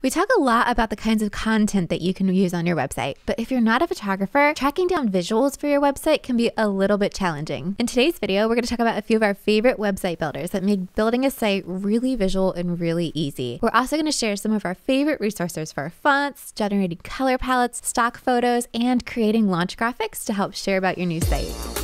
We talk a lot about the kinds of content that you can use on your website, but if you're not a photographer, tracking down visuals for your website can be a little bit challenging. In today's video, we're going to talk about a few of our favorite website builders that make building a site really visual and really easy. We're also going to share some of our favorite resources for fonts, generating color palettes, stock photos, and creating launch graphics to help share about your new site.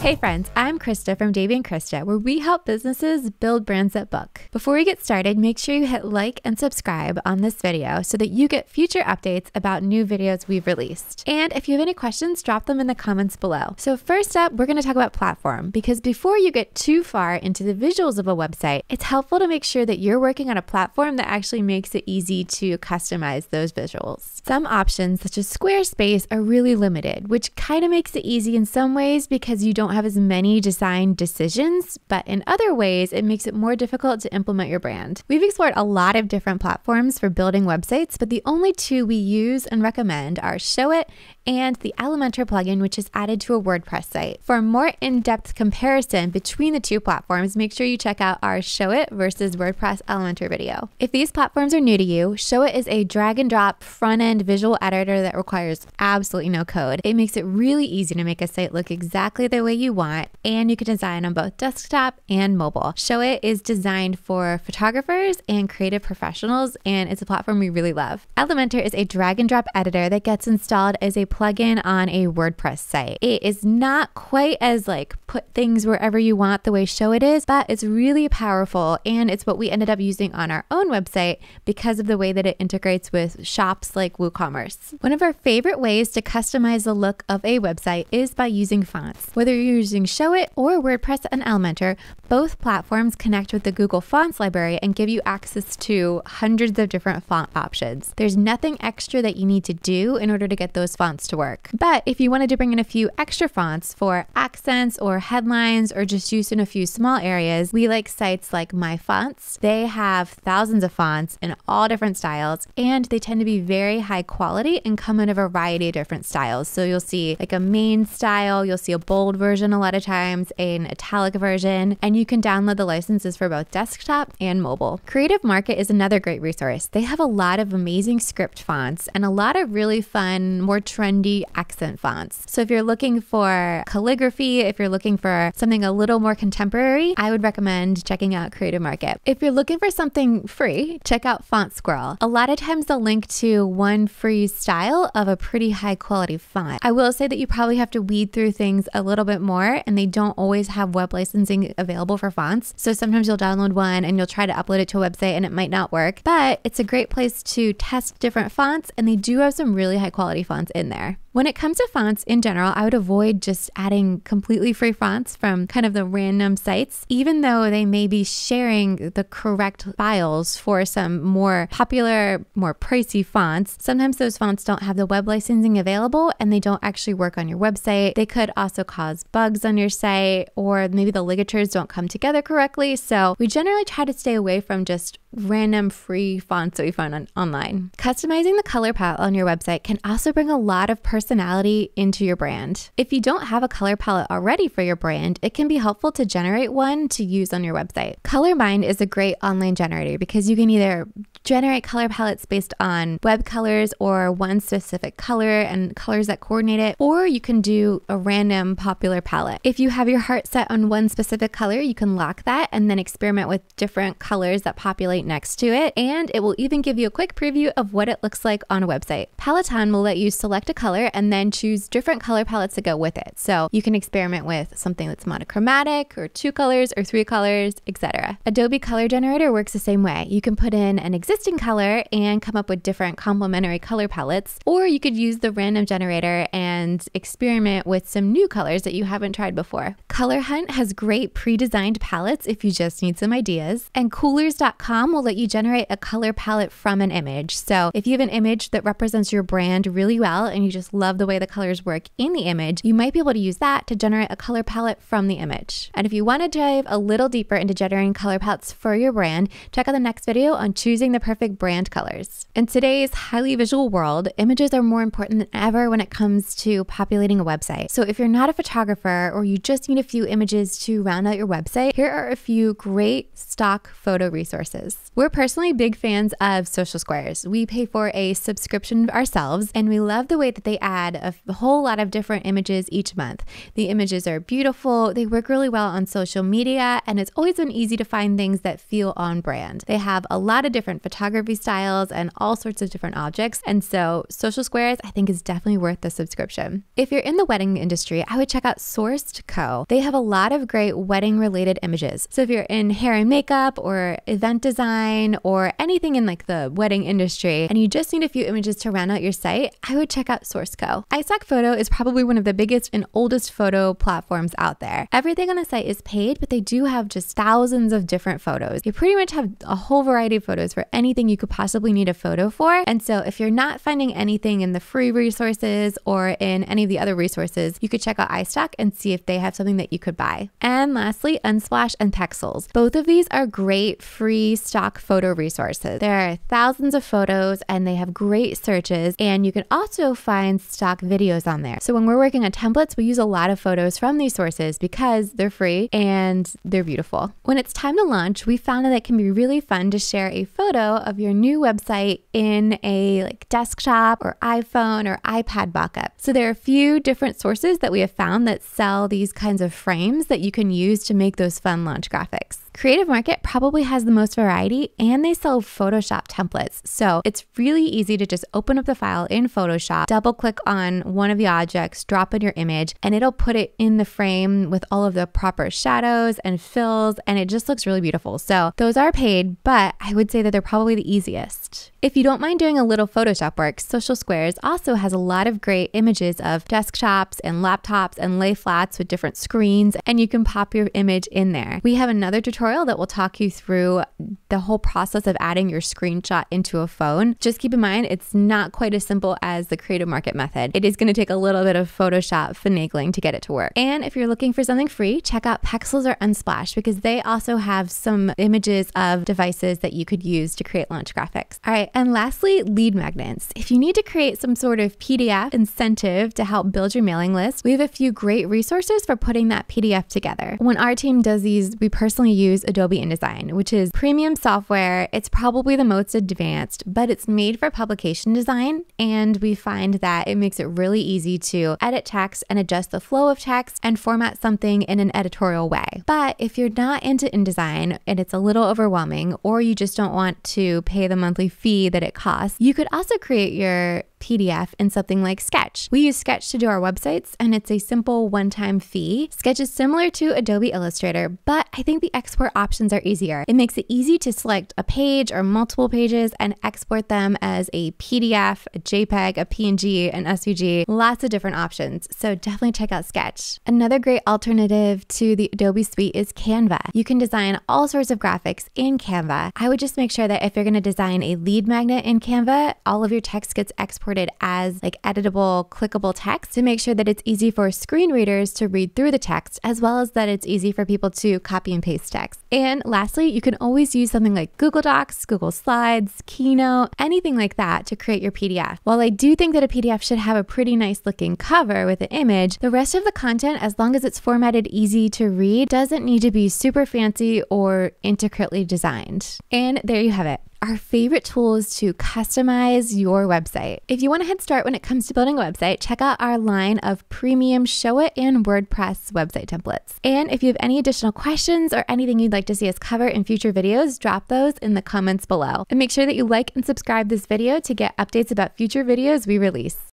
Hey friends, I'm Krista from Davey and Krista, where we help businesses build brands that book. Before we get started, make sure you hit like and subscribe on this video so that you get future updates about new videos we've released. And if you have any questions, drop them in the comments below. So first up, we're going to talk about platform because before you get too far into the visuals of a website, it's helpful to make sure that you're working on a platform that actually makes it easy to customize those visuals. Some options such as Squarespace are really limited, which kind of makes it easy in some ways because you don't have as many design decisions, but in other ways, it makes it more difficult to implement your brand. We've explored a lot of different platforms for building websites, but the only two we use and recommend are Showit and the Elementor plugin, which is added to a WordPress site. For a more in depth comparison between the two platforms, make sure you check out our Showit versus WordPress Elementor video. If these platforms are new to you, Showit is a drag and drop front end visual editor that requires absolutely no code. It makes it really easy to make a site look exactly the way you want, and you can design on both desktop and mobile. Showit is designed for photographers and creative professionals, and it's a platform we really love. Elementor is a drag and drop editor that gets installed as a plugin on a WordPress site. It is not quite as like put things wherever you want the way Showit is, but it's really powerful, and it's what we ended up using on our own website because of the way that it integrates with shops like WooCommerce. One of our favorite ways to customize the look of a website is by using fonts. Whether you're using Showit or WordPress and Elementor, both platforms connect with the Google Fonts library and give you access to hundreds of different font options. There's nothing extra that you need to do in order to get those fonts to work. But if you wanted to bring in a few extra fonts for accents or headlines or just use in a few small areas, we like sites like My Fonts. They have thousands of fonts in all different styles and they tend to be very high quality and come in a variety of different styles. So you'll see like a main style, you'll see a bold version a lot of times, an italic version, and you can download the licenses for both desktop and mobile. Creative Market is another great resource. They have a lot of amazing script fonts and a lot of really fun, more trendy accent fonts. So if you're looking for calligraphy, if you're looking for something a little more contemporary, I would recommend checking out Creative Market. If you're looking for something free, check out Font Squirrel. A lot of times they'll link to one free style of a pretty high quality font. I will say that you probably have to weed through things a little bit bit more and they don't always have web licensing available for fonts. So sometimes you'll download one and you'll try to upload it to a website and it might not work, but it's a great place to test different fonts and they do have some really high quality fonts in there. When it comes to fonts in general, I would avoid just adding completely free fonts from kind of the random sites, even though they may be sharing the correct files for some more popular, more pricey fonts. Sometimes those fonts don't have the web licensing available and they don't actually work on your website. They could also cause bugs on your site, or maybe the ligatures don't come together correctly. So we generally try to stay away from just random free fonts that we find on, online. Customizing the color palette on your website can also bring a lot of personality into your brand. If you don't have a color palette already for your brand, it can be helpful to generate one to use on your website. Colormind is a great online generator because you can either generate color palettes based on web colors or one specific color and colors that coordinate it, or you can do a random popular palette. If you have your heart set on one specific color, you can lock that and then experiment with different colors that populate next to it, and it will even give you a quick preview of what it looks like on a website. Paletton will let you select a color and then choose different color palettes to go with it. So you can experiment with something that's monochromatic or two colors or three colors, etc. Adobe Color Generator works the same way. You can put in an existing existing color and come up with different complementary color palettes. Or you could use the random generator and experiment with some new colors that you haven't tried before. Color Hunt has great pre designed palettes if you just need some ideas. And coolors.com will let you generate a color palette from an image. So if you have an image that represents your brand really well and you just love the way the colors work in the image, you might be able to use that to generate a color palette from the image. And if you want to dive a little deeper into generating color palettes for your brand, check out the next video on choosing the perfect brand colors. In today's highly visual world, images are more important than ever when it comes to populating a website. So if you're not a photographer or you just need a few images to round out your website, here are a few great stock photo resources. We're personally big fans of Social Squares. We pay for a subscription ourselves and we love the way that they add a whole lot of different images each month. The images are beautiful, they work really well on social media, and it's always been easy to find things that feel on brand. They have a lot of different photography styles and all sorts of different objects, and so Social Squares I think is definitely worth the subscription. If you're in the wedding industry, I would check out Sourced Co. They have a lot of great wedding related images. So if you're in hair and makeup or event design or anything in like the wedding industry and you just need a few images to round out your site, I would check out Sourced Co. iStock Photo is probably one of the biggest and oldest photo platforms out there. Everything on the site is paid, but they do have just thousands of different photos. You pretty much have a whole variety of photos for anything you could possibly need a photo for. And so if you're not finding anything in the free resources or in any of the other resources, you could check out iStock and see if they have something that you could buy. And lastly, Unsplash and Pexels. Both of these are great free stock photo resources. There are thousands of photos and they have great searches, and you can also find stock videos on there. So when we're working on templates, we use a lot of photos from these sources because they're free and they're beautiful. When it's time to launch, we found that it can be really fun to share a photo of your new website in a like desktop or iPhone or iPad mockup. So there are a few different sources that we have found that sell these kinds of frames that you can use to make those fun launch graphics. Creative Market probably has the most variety and they sell Photoshop templates. So it's really easy to just open up the file in Photoshop, double click on one of the objects, drop in your image, and it'll put it in the frame with all of the proper shadows and fills, and it just looks really beautiful. So those are paid, but I would say that they're probably the easiest. If you don't mind doing a little Photoshop work, Social Squares also has a lot of great images of desktops and laptops and lay flats with different screens, and you can pop your image in there. We have another tutorial that will talk you through the whole process of adding your screenshot into a phone. Just keep in mind, it's not quite as simple as the creative market method. It is going to take a little bit of Photoshop finagling to get it to work. And if you're looking for something free, check out Pexels or Unsplash because they also have some images of devices that you could use to create launch graphics. All right, and lastly, lead magnets. If you need to create some sort of PDF incentive to help build your mailing list, we have a few great resources for putting that PDF together. When our team does these, we personally use Adobe InDesign, which is premium software. It's probably the most advanced, but it's made for publication design. And we find that it makes it really easy to edit text and adjust the flow of text and format something in an editorial way. But if you're not into InDesign and it's a little overwhelming, or you just don't want to pay the monthly fee that it costs, you could also create your PDF in something like Sketch. We use Sketch to do our websites, and it's a simple one time fee. Sketch is similar to Adobe Illustrator, but I think the export options are easier. It makes it easy to select a page or multiple pages and export them as a PDF, a JPEG, a PNG, an SVG, lots of different options. So definitely check out Sketch. Another great alternative to the Adobe Suite is Canva. You can design all sorts of graphics in Canva. I would just make sure that if you're going to design a lead magnet in Canva, all of your text gets exported as like editable, clickable text to make sure that it's easy for screen readers to read through the text, as well as that it's easy for people to copy and paste text. And lastly, you can always use something like Google Docs, Google Slides, Keynote, anything like that to create your PDF. While I do think that a PDF should have a pretty nice looking cover with an image, the rest of the content, as long as it's formatted easy to read, doesn't need to be super fancy or intricately designed. And there you have it our favorite tools to customize your website. If you want a head start when it comes to building a website, check out our line of premium Showit and WordPress website templates. And if you have any additional questions or anything you'd like to see us cover in future videos, drop those in the comments below. And make sure that you like and subscribe this video to get updates about future videos we release.